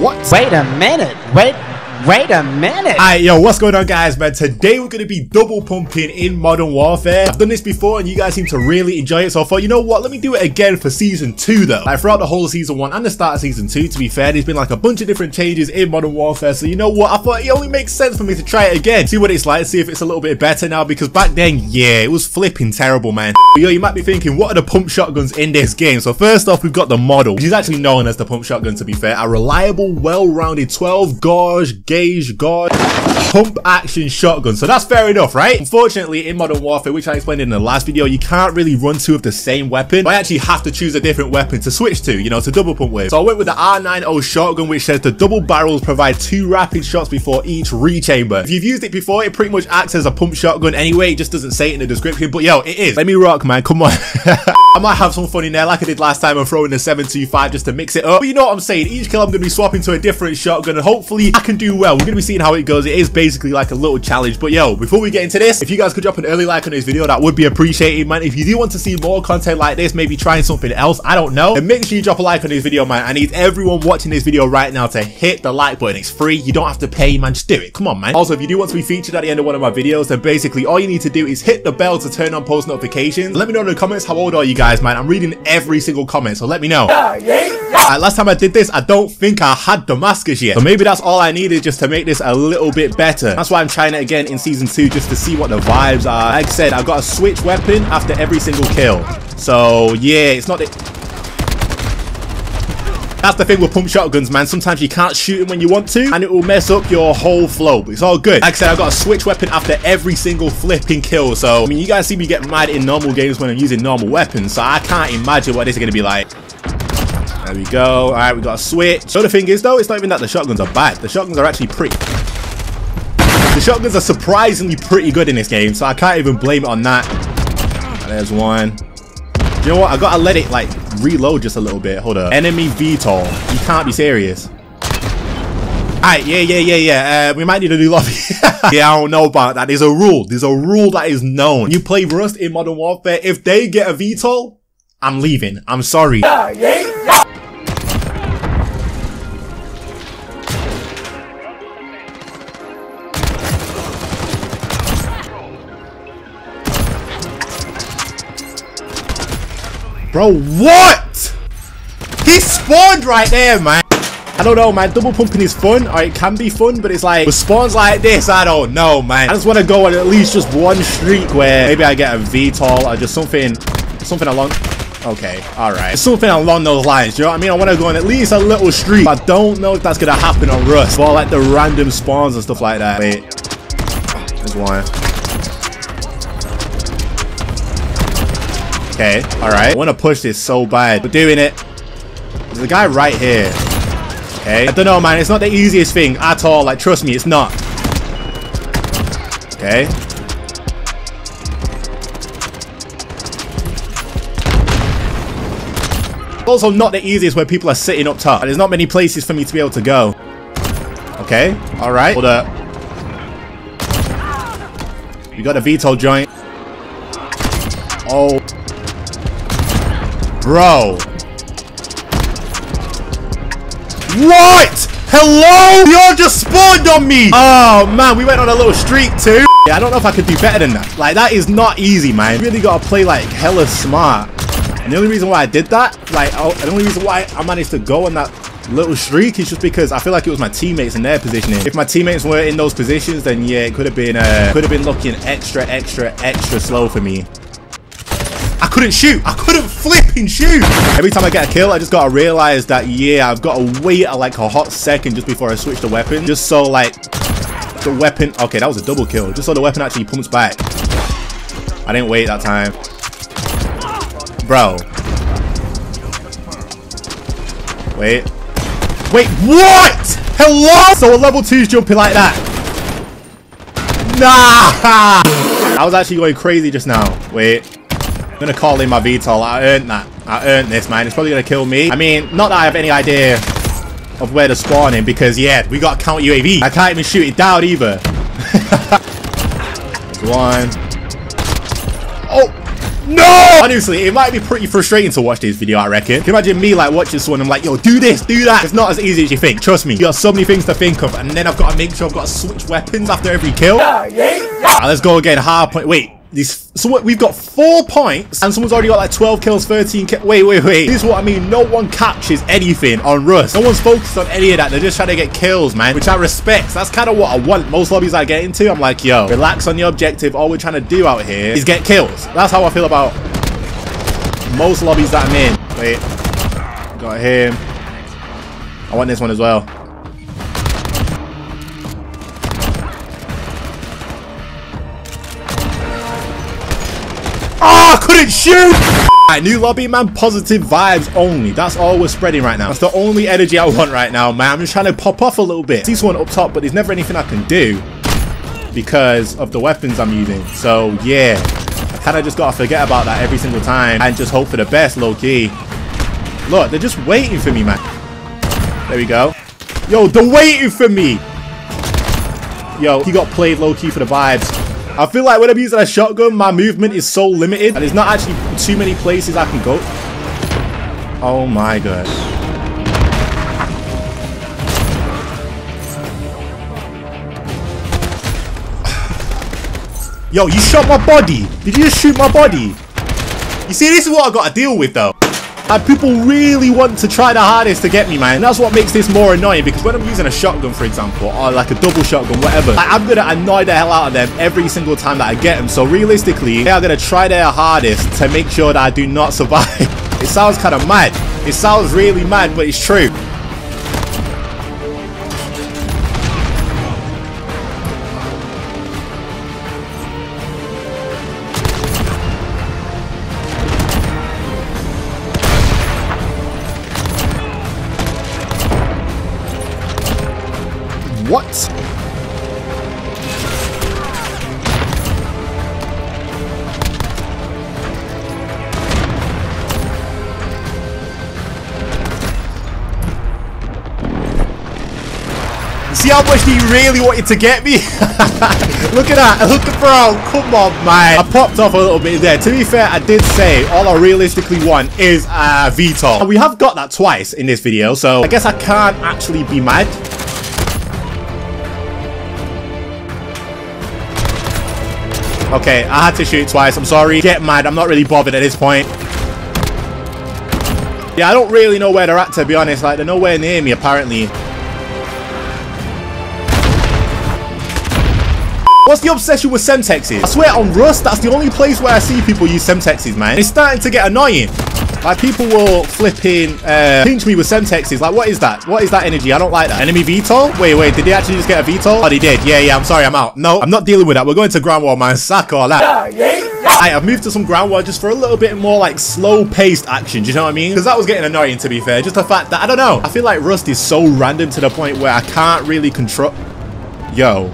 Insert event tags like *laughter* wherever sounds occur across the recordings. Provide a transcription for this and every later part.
What? Wait a minute. Wait. Wait a minute. Alright, yo, what's going on guys, man? Today we're going to be double pumping in Modern Warfare. I've done this before and you guys seem to really enjoy it, so I thought, you know what, let me do it again for Season 2 though. Like throughout the whole Season 1 and the start of Season 2, to be fair, there's been like a bunch of different changes in Modern Warfare, so you know what, I thought it only makes sense for me to try it again. See what it's like, see if it's a little bit better now, because back then, yeah, it was flipping terrible, man. But, yo, you might be thinking, what are the pump shotguns in this game? So first off, we've got the model, which is actually known as the pump shotgun, to be fair. A reliable, well-rounded 12 gauge, gauge, pump action shotgun. So that's fair enough, right? Unfortunately, in Modern Warfare, which I explained in the last video, you can't really run two of the same weapon. I actually have to choose a different weapon to switch to, you know, to double pump with. So I went with the R90 shotgun, which says the double barrels provide two rapid shots before each rechamber. If you've used it before, it pretty much acts as a pump shotgun anyway. It just doesn't say it in the description, but yo, it is. Let me rock, man. Come on. *laughs* I might have some fun in there like I did last time and throw in the 725 just to mix it up. But you know what I'm saying? Each kill I'm going to be swapping to a different shotgun and hopefully I can do well. We're going to be seeing how it goes. It is basically like a little challenge. But yo, before we get into this, if you guys could drop an early like on this video, that would be appreciated, man. If you do want to see more content like this, maybe trying something else, I don't know. And make sure you drop a like on this video, man. I need everyone watching this video right now to hit the like button. It's free. You don't have to pay, man. Just do it. Come on, man. Also, if you do want to be featured at the end of one of my videos, then basically all you need to do is hit the bell to turn on post notifications. Let me know in the comments how old are you guys, man. I'm reading every single comment, so let me know. Uh, last time I did this, I don't think I had Damascus yet. So maybe that's all I needed just to make this a little bit better. That's why I'm trying it again in Season 2 just to see what the vibes are. Like I said, I've got to switch weapon after every single kill. So yeah, it's not the... That's the thing with pump shotguns, man. Sometimes you can't shoot them when you want to, and it will mess up your whole flow. But it's all good. Like I said, I've got a switch weapon after every single flipping kill. So, I mean, you guys see me get mad in normal games when I'm using normal weapons. So I can't imagine what this is going to be like. There we go. All right, we got a switch. So the thing is, though, it's not even that the shotguns are bad. The shotguns are actually pretty... The shotguns are surprisingly pretty good in this game, so I can't even blame it on that. There's one. You know what? I gotta let it, like, reload just a little bit. Hold up. Enemy VTOL. You can't be serious. Alright, yeah, yeah, yeah, yeah. Uh, we might need a new lobby. *laughs* yeah, I don't know about that. There's a rule. There's a rule that is known. You play Rust in Modern Warfare, if they get a VTOL, I'm leaving. I'm sorry. Bro, what? He spawned right there, man. I don't know, man. Double pumping is fun, or it can be fun, but it's like, with spawns like this, I don't know, man. I just want to go on at least just one streak where maybe I get a VTOL or just something, something along... Okay, alright. Something along those lines, you know what I mean? I want to go on at least a little streak. I don't know if that's going to happen on Rust. Or like the random spawns and stuff like that. Wait. There's one. Okay, alright. I want to push this so bad. We're doing it. There's a guy right here. Okay. I don't know, man. It's not the easiest thing at all. Like, trust me, it's not. Okay. Also not the easiest where people are sitting up top. And there's not many places for me to be able to go. Okay. Alright. Hold up. You got a VTOL joint. Oh. Bro. What? Hello? Y'all just spawned on me. Oh, man. We went on a little streak, too. Yeah, I don't know if I could do better than that. Like, that is not easy, man. You really got to play, like, hella smart. And the only reason why I did that, like, oh, the only reason why I managed to go on that little streak is just because I feel like it was my teammates in their positioning. If my teammates were in those positions, then yeah, it could have been, uh, could have been looking extra, extra, extra slow for me. I couldn't shoot. I couldn't flipping shoot. Every time I get a kill, I just gotta realize that, yeah, I've got to wait a, like a hot second just before I switch the weapon. Just so like the weapon, okay, that was a double kill. Just so the weapon actually pumps back. I didn't wait that time. Bro. Wait. Wait, what? Hello? So a level 2's jumping like that. Nah. I was actually going crazy just now. Wait. I'm gonna call in my VTOL. I earned that. I earned this, man. It's probably gonna kill me. I mean, not that I have any idea of where to spawn in because, yeah, we got count UAV. I can't even shoot it down either. *laughs* One. Oh! No! Honestly, it might be pretty frustrating to watch this video, I reckon. Can you imagine me like watching someone, I'm like, yo, do this, do that. It's not as easy as you think. Trust me. You got so many things to think of, and then I've got to make sure I've got to switch weapons after every kill. Right, let's go again. Hard point. Wait. These, so we've got four points and someone's already got like 12 kills 13 ki wait wait wait. This is what i mean no one catches anything on rust. No one's focused on any of that they're just trying to get kills man which i respect. That's kind of what i want most lobbies i get into i'm like yo relax on your objective. All we're trying to do out here is get kills. That's how i feel about most lobbies that i'm in. Wait got him. I want this one as well I couldn't shoot! Right, new lobby, man. Positive vibes only. That's all we're spreading right now. That's the only energy I want right now, man. I'm just trying to pop off a little bit. See someone up top, but there's never anything I can do because of the weapons I'm using. So, yeah. I kind of just got to forget about that every single time and just hope for the best, low-key. Look, they're just waiting for me, man. There we go. Yo, they're waiting for me. Yo, he got played low-key for the vibes. I feel like when I'm using a shotgun, my movement is so limited and there's not actually too many places I can go. Oh my god. *sighs* Yo, you shot my body. Did you just shoot my body? You see, this is what I got to deal with though. Like, people really want to try the hardest to get me, man. And that's what makes this more annoying, because when I'm using a shotgun, for example, or like a double shotgun, whatever, like, I'm gonna annoy the hell out of them every single time that I get them. So realistically, they are gonna try their hardest to make sure that I do not survive. *laughs* it sounds kind of mad. It sounds really mad, but it's true. What? See how much he really wanted to get me? *laughs* Look at that. Look at bro. Come on, man. I popped off a little bit there. To be fair, I did say all I realistically want is a VTOL. We have got that twice in this video, so I guess I can't actually be mad. Okay, I had to shoot twice. I'm sorry. Get mad. I'm not really bothered at this point. Yeah, I don't really know where they're at, to be honest. Like, they're nowhere near me, apparently. What's the obsession with Semtexes? I swear on Rust, that's the only place where I see people use Semtexes, man. It's starting to get annoying. Like, people will flipping uh, pinch me with Semtexes. Like, what is that? What is that energy? I don't like that. Enemy VTOL? Wait, wait, did they actually just get a VTOL? Oh, they did. Yeah, yeah, I'm sorry, I'm out. No, I'm not dealing with that. We're going to ground war, man. Sack all that. I, I've moved to some ground war just for a little bit more, like, slow-paced action. Do you know what I mean? Because that was getting annoying, to be fair. Just the fact that, I don't know. I feel like Rust is so random to the point where I can't really control... Yo.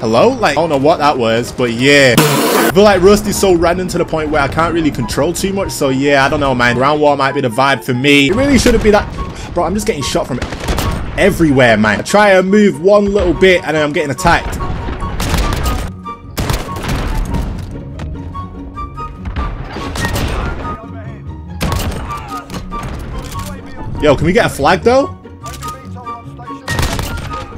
Hello? Like, I don't know what that was, but yeah. Feel like Rust is so random to the point where I can't really control too much. So yeah, I don't know, man. Ground war might be the vibe for me. It really shouldn't be that... Bro, I'm just getting shot from everywhere, man. I try and move one little bit and then I'm getting attacked. Yo, can we get a flag though?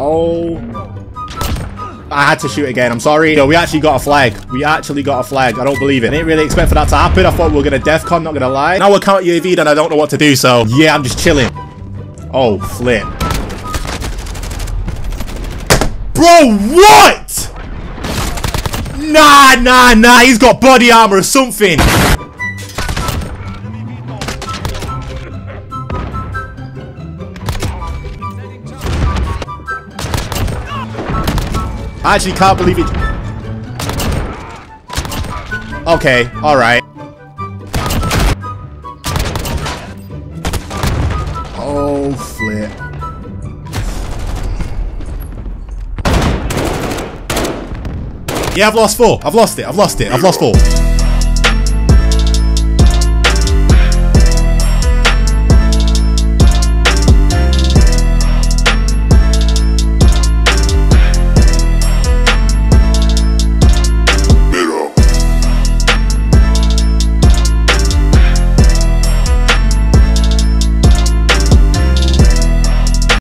Oh I had to shoot again. I'm sorry. Yo, we actually got a flag. We actually got a flag. I don't believe it. I didn't really expect for that to happen. I thought we were going to DEFCON, not going to lie. Now we're counter UAV and I don't know what to do. So, yeah, I'm just chilling. Oh, flip. Bro, what? Nah, nah, nah. He's got body armor or something. I actually can't believe it. Okay, alright. Oh, flip. Yeah, I've lost four. I've lost it. I've lost it. I've lost four.